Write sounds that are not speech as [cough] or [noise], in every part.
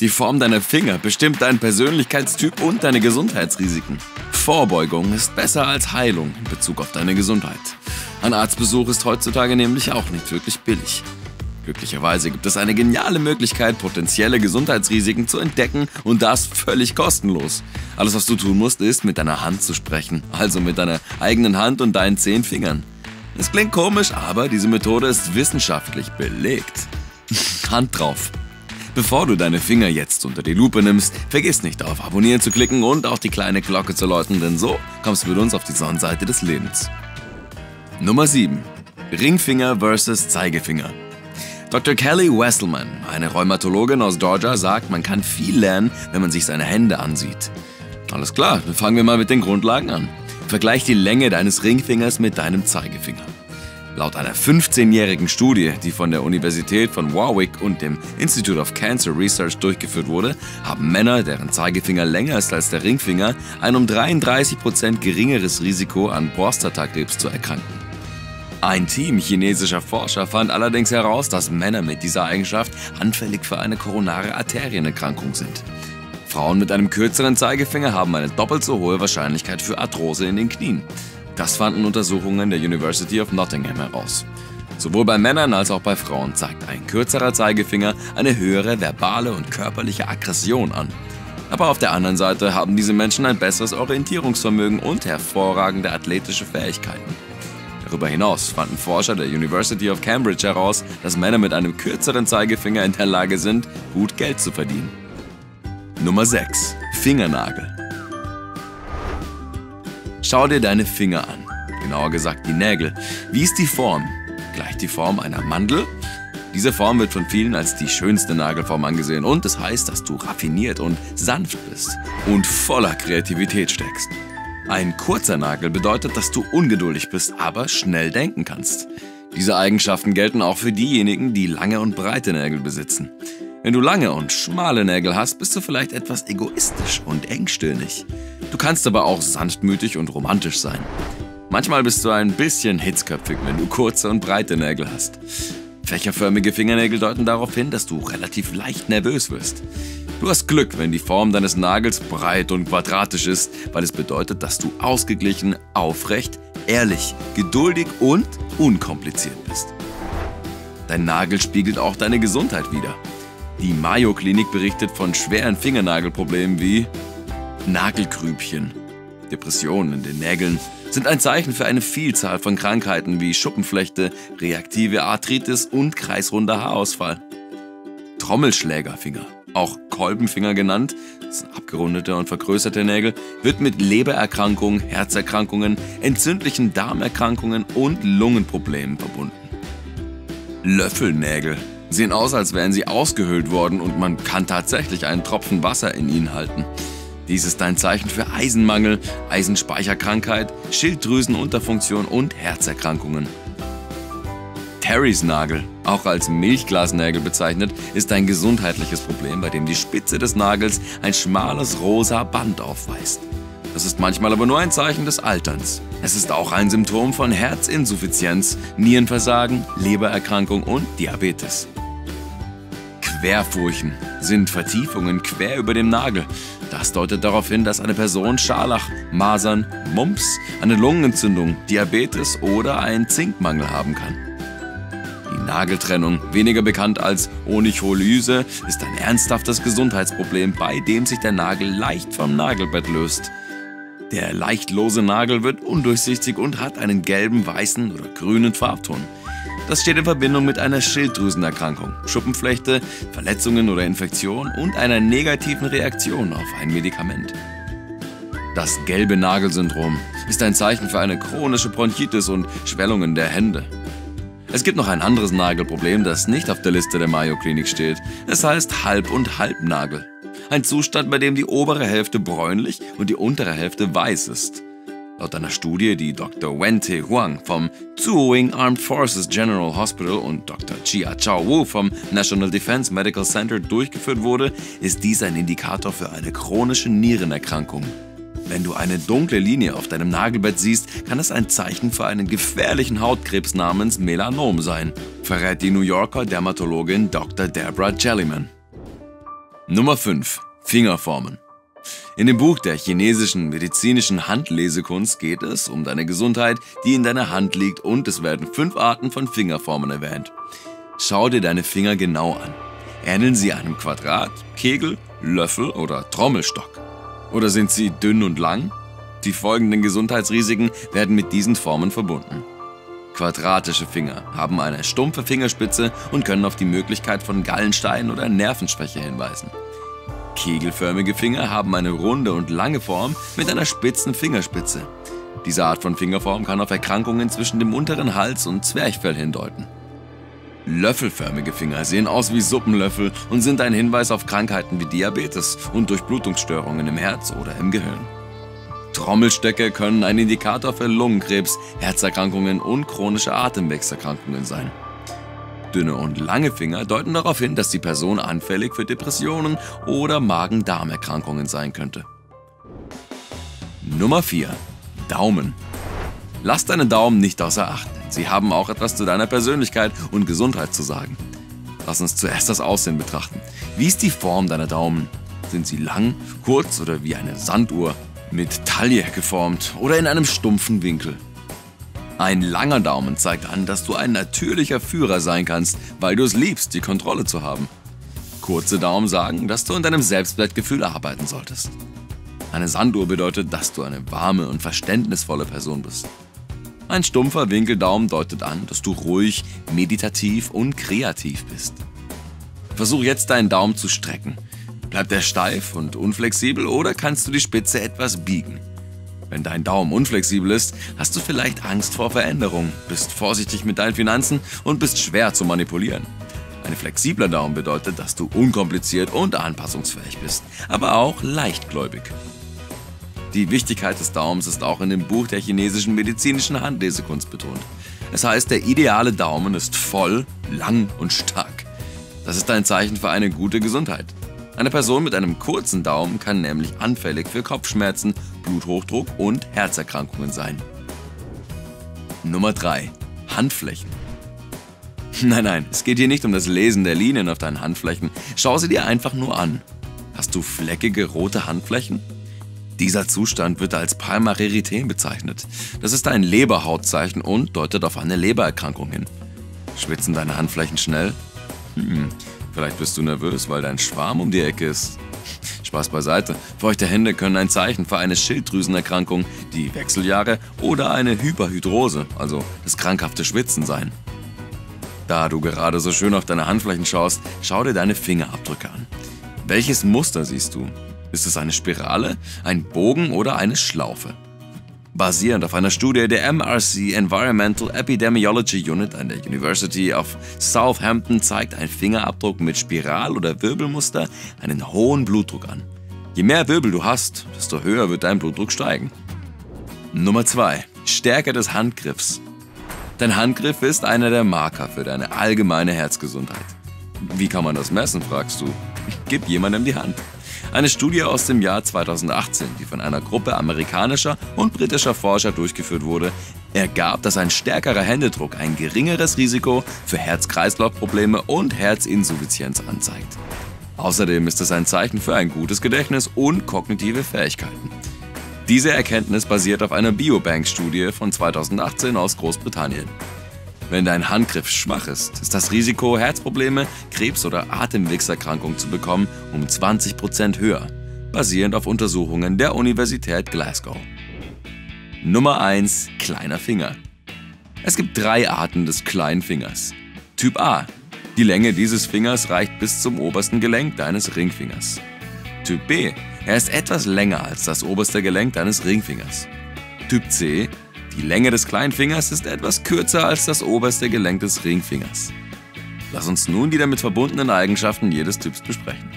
Die Form deiner Finger bestimmt deinen Persönlichkeitstyp und deine Gesundheitsrisiken. Vorbeugung ist besser als Heilung in Bezug auf deine Gesundheit. Ein Arztbesuch ist heutzutage nämlich auch nicht wirklich billig. Glücklicherweise gibt es eine geniale Möglichkeit, potenzielle Gesundheitsrisiken zu entdecken und das völlig kostenlos. Alles, was du tun musst, ist, mit deiner Hand zu sprechen, also mit deiner eigenen Hand und deinen zehn Fingern. Es klingt komisch, aber diese Methode ist wissenschaftlich belegt. [laughs] Hand drauf. Bevor du deine Finger jetzt unter die Lupe nimmst, vergiss nicht auf Abonnieren zu klicken und auch die kleine Glocke zu läuten, denn so kommst du mit uns auf die Sonnenseite des Lebens. Nummer 7. Ringfinger versus Zeigefinger. Dr. Kelly Wesselman, eine Rheumatologin aus Georgia, sagt, man kann viel lernen, wenn man sich seine Hände ansieht. Alles klar, dann fangen wir mal mit den Grundlagen an. Vergleich die Länge deines Ringfingers mit deinem Zeigefinger. Laut einer 15-jährigen Studie, die von der Universität von Warwick und dem Institute of Cancer Research durchgeführt wurde, haben Männer, deren Zeigefinger länger ist als der Ringfinger, ein um 33% geringeres Risiko an Prostatakrebs zu erkranken. Ein Team chinesischer Forscher fand allerdings heraus, dass Männer mit dieser Eigenschaft anfällig für eine koronare Arterienerkrankung sind. Frauen mit einem kürzeren Zeigefinger haben eine doppelt so hohe Wahrscheinlichkeit für Arthrose in den Knien. Das fanden Untersuchungen der University of Nottingham heraus. Sowohl bei Männern als auch bei Frauen zeigt ein kürzerer Zeigefinger eine höhere verbale und körperliche Aggression an. Aber auf der anderen Seite haben diese Menschen ein besseres Orientierungsvermögen und hervorragende athletische Fähigkeiten. Darüber hinaus fanden Forscher der University of Cambridge heraus, dass Männer mit einem kürzeren Zeigefinger in der Lage sind, gut Geld zu verdienen. Nummer 6. Fingernagel. Schau dir deine Finger an, genauer gesagt die Nägel. Wie ist die Form? Gleich die Form einer Mandel? Diese Form wird von vielen als die schönste Nagelform angesehen und es das heißt, dass du raffiniert und sanft bist und voller Kreativität steckst. Ein kurzer Nagel bedeutet, dass du ungeduldig bist, aber schnell denken kannst. Diese Eigenschaften gelten auch für diejenigen, die lange und breite Nägel besitzen. Wenn du lange und schmale Nägel hast, bist du vielleicht etwas egoistisch und engstirnig. Du kannst aber auch sanftmütig und romantisch sein. Manchmal bist du ein bisschen hitzköpfig, wenn du kurze und breite Nägel hast. Fächerförmige Fingernägel deuten darauf hin, dass du relativ leicht nervös wirst. Du hast Glück, wenn die Form deines Nagels breit und quadratisch ist, weil es bedeutet, dass du ausgeglichen, aufrecht, ehrlich, geduldig und unkompliziert bist. Dein Nagel spiegelt auch deine Gesundheit wider. Die Mayo Klinik berichtet von schweren Fingernagelproblemen wie Nagelgrübchen. Depressionen in den Nägeln sind ein Zeichen für eine Vielzahl von Krankheiten wie Schuppenflechte, reaktive Arthritis und kreisrunder Haarausfall. Trommelschlägerfinger, auch Kolbenfinger genannt, abgerundete und vergrößerte Nägel, wird mit Lebererkrankungen, Herzerkrankungen, entzündlichen Darmerkrankungen und Lungenproblemen verbunden. Löffelnägel sehen aus, als wären sie ausgehöhlt worden und man kann tatsächlich einen Tropfen Wasser in ihnen halten. Dies ist ein Zeichen für Eisenmangel, Eisenspeicherkrankheit, Schilddrüsenunterfunktion und Herzerkrankungen. Terrys Nagel, auch als Milchglasnägel bezeichnet, ist ein gesundheitliches Problem, bei dem die Spitze des Nagels ein schmales rosa Band aufweist. Das ist manchmal aber nur ein Zeichen des Alterns. Es ist auch ein Symptom von Herzinsuffizienz, Nierenversagen, Lebererkrankung und Diabetes. Querfurchen sind Vertiefungen quer über dem Nagel. Das deutet darauf hin, dass eine Person Scharlach, Masern, Mumps, eine Lungenentzündung, Diabetes oder einen Zinkmangel haben kann. Die Nageltrennung, weniger bekannt als Onycholyse, ist ein ernsthaftes Gesundheitsproblem, bei dem sich der Nagel leicht vom Nagelbett löst. Der leicht lose Nagel wird undurchsichtig und hat einen gelben, weißen oder grünen Farbton. Das steht in Verbindung mit einer Schilddrüsenerkrankung, Schuppenflechte, Verletzungen oder Infektion und einer negativen Reaktion auf ein Medikament. Das gelbe Nagelsyndrom ist ein Zeichen für eine chronische Bronchitis und Schwellungen der Hände. Es gibt noch ein anderes Nagelproblem, das nicht auf der Liste der Mayo Klinik steht. Es heißt Halb- und Halbnagel. Ein Zustand, bei dem die obere Hälfte bräunlich und die untere Hälfte weiß ist. Laut einer Studie, die Dr. Wente Huang vom Zhuoing Armed Forces General Hospital und Dr. Chia Chao Wu vom National Defense Medical Center durchgeführt wurde, ist dies ein Indikator für eine chronische Nierenerkrankung. Wenn du eine dunkle Linie auf deinem Nagelbett siehst, kann es ein Zeichen für einen gefährlichen Hautkrebs namens Melanom sein, verrät die New Yorker Dermatologin Dr. Deborah Jellyman. Nummer 5. Fingerformen. In dem Buch der chinesischen medizinischen Handlesekunst geht es um deine Gesundheit, die in deiner Hand liegt und es werden fünf Arten von Fingerformen erwähnt. Schau dir deine Finger genau an. Ähneln sie einem Quadrat, Kegel, Löffel oder Trommelstock? Oder sind sie dünn und lang? Die folgenden Gesundheitsrisiken werden mit diesen Formen verbunden. Quadratische Finger haben eine stumpfe Fingerspitze und können auf die Möglichkeit von Gallensteinen oder Nervenschwäche hinweisen. Kegelförmige Finger haben eine runde und lange Form mit einer spitzen Fingerspitze. Diese Art von Fingerform kann auf Erkrankungen zwischen dem unteren Hals und Zwerchfell hindeuten. Löffelförmige Finger sehen aus wie Suppenlöffel und sind ein Hinweis auf Krankheiten wie Diabetes und Durchblutungsstörungen im Herz oder im Gehirn. Trommelstöcke können ein Indikator für Lungenkrebs, Herzerkrankungen und chronische Atemwegserkrankungen sein. Dünne und lange Finger deuten darauf hin, dass die Person anfällig für Depressionen oder Magen-Darm-Erkrankungen sein könnte. Nummer 4. Daumen. Lass deine Daumen nicht außer Acht. Sie haben auch etwas zu deiner Persönlichkeit und Gesundheit zu sagen. Lass uns zuerst das Aussehen betrachten. Wie ist die Form deiner Daumen? Sind sie lang, kurz oder wie eine Sanduhr? Mit Taille geformt oder in einem stumpfen Winkel? Ein langer Daumen zeigt an, dass du ein natürlicher Führer sein kannst, weil du es liebst, die Kontrolle zu haben. Kurze Daumen sagen, dass du an deinem Selbstwertgefühl arbeiten solltest. Eine Sanduhr bedeutet, dass du eine warme und verständnisvolle Person bist. Ein stumpfer Winkeldaumen deutet an, dass du ruhig, meditativ und kreativ bist. Versuch jetzt deinen Daumen zu strecken. Bleibt er steif und unflexibel oder kannst du die Spitze etwas biegen? Wenn dein Daumen unflexibel ist, hast du vielleicht Angst vor Veränderung, bist vorsichtig mit deinen Finanzen und bist schwer zu manipulieren. Ein flexibler Daumen bedeutet, dass du unkompliziert und anpassungsfähig bist, aber auch leichtgläubig. Die Wichtigkeit des Daumens ist auch in dem Buch der chinesischen medizinischen Handlesekunst betont. Es heißt, der ideale Daumen ist voll, lang und stark. Das ist ein Zeichen für eine gute Gesundheit. Eine Person mit einem kurzen Daumen kann nämlich anfällig für Kopfschmerzen, Bluthochdruck und Herzerkrankungen sein. Nummer 3. Handflächen. [laughs] Nein, nein, es geht hier nicht um das Lesen der Linien auf deinen Handflächen. Schau sie dir einfach nur an. Hast du fleckige rote Handflächen? Dieser Zustand wird als Palmaririten bezeichnet. Das ist ein Leberhautzeichen und deutet auf eine Lebererkrankung hin. Schwitzen deine Handflächen schnell? Hm, Vielleicht bist du nervös, weil dein Schwarm um die Ecke ist. Spaß beiseite. Feuchte Hände können ein Zeichen für eine Schilddrüsenerkrankung, die Wechseljahre oder eine Hyperhydrose, also das krankhafte Schwitzen sein. Da du gerade so schön auf deine Handflächen schaust, schau dir deine Fingerabdrücke an. Welches Muster siehst du? Ist es eine Spirale, ein Bogen oder eine Schlaufe? Basierend auf einer Studie der MRC Environmental Epidemiology Unit an der University of Southampton zeigt ein Fingerabdruck mit Spiral- oder Wirbelmuster einen hohen Blutdruck an. Je mehr Wirbel du hast, desto höher wird dein Blutdruck steigen. Nummer 2. Stärke des Handgriffs. Dein Handgriff ist einer der Marker für deine allgemeine Herzgesundheit. Wie kann man das messen, fragst du? Gib jemandem die Hand. Eine Studie aus dem Jahr 2018, die von einer Gruppe amerikanischer und britischer Forscher durchgeführt wurde, ergab, dass ein stärkerer Händedruck ein geringeres Risiko für Herz-Kreislauf-Probleme und Herzinsuffizienz anzeigt. Außerdem ist es ein Zeichen für ein gutes Gedächtnis und kognitive Fähigkeiten. Diese Erkenntnis basiert auf einer Biobank-Studie von 2018 aus Großbritannien. Wenn dein Handgriff schwach ist, ist das Risiko, Herzprobleme, Krebs oder Atemwegserkrankungen zu bekommen, um 20% höher, basierend auf Untersuchungen der Universität Glasgow. Nummer 1. Kleiner Finger. Es gibt drei Arten des kleinen Fingers. Typ A. Die Länge dieses Fingers reicht bis zum obersten Gelenk deines Ringfingers. Typ B. Er ist etwas länger als das oberste Gelenk deines Ringfingers. Typ C. Die Länge des Kleinfingers ist etwas kürzer als das oberste Gelenk des Ringfingers. Lass uns nun die damit verbundenen Eigenschaften jedes Typs besprechen.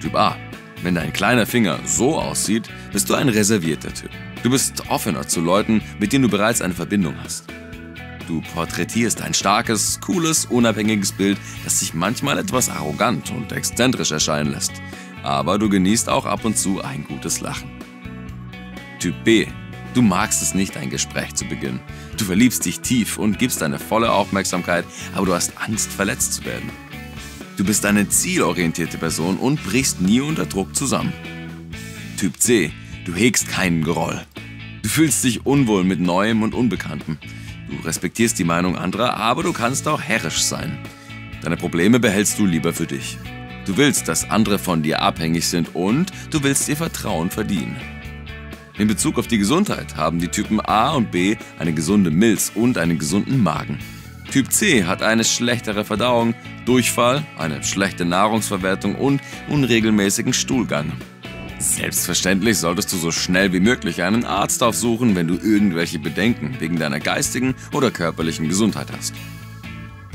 Typ A. Wenn dein kleiner Finger so aussieht, bist du ein reservierter Typ. Du bist offener zu Leuten, mit denen du bereits eine Verbindung hast. Du porträtierst ein starkes, cooles, unabhängiges Bild, das sich manchmal etwas arrogant und exzentrisch erscheinen lässt. Aber du genießt auch ab und zu ein gutes Lachen. Typ B. Du magst es nicht, ein Gespräch zu beginnen. Du verliebst dich tief und gibst deine volle Aufmerksamkeit, aber du hast Angst, verletzt zu werden. Du bist eine zielorientierte Person und brichst nie unter Druck zusammen. Typ C. Du hegst keinen Groll. Du fühlst dich unwohl mit Neuem und Unbekanntem. Du respektierst die Meinung anderer, aber du kannst auch herrisch sein. Deine Probleme behältst du lieber für dich. Du willst, dass andere von dir abhängig sind und du willst ihr Vertrauen verdienen. In Bezug auf die Gesundheit haben die Typen A und B eine gesunde Milz und einen gesunden Magen. Typ C hat eine schlechtere Verdauung, Durchfall, eine schlechte Nahrungsverwertung und unregelmäßigen Stuhlgang. Selbstverständlich solltest du so schnell wie möglich einen Arzt aufsuchen, wenn du irgendwelche Bedenken wegen deiner geistigen oder körperlichen Gesundheit hast.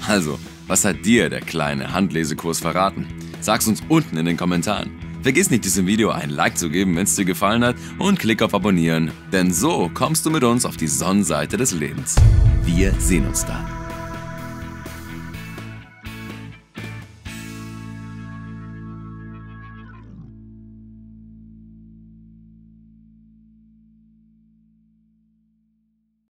Also, was hat dir der kleine Handlesekurs verraten? Sag's uns unten in den Kommentaren. Vergiss nicht, diesem Video ein Like zu geben, wenn es dir gefallen hat und klick auf Abonnieren, denn so kommst du mit uns auf die Sonnenseite des Lebens. Wir sehen uns da.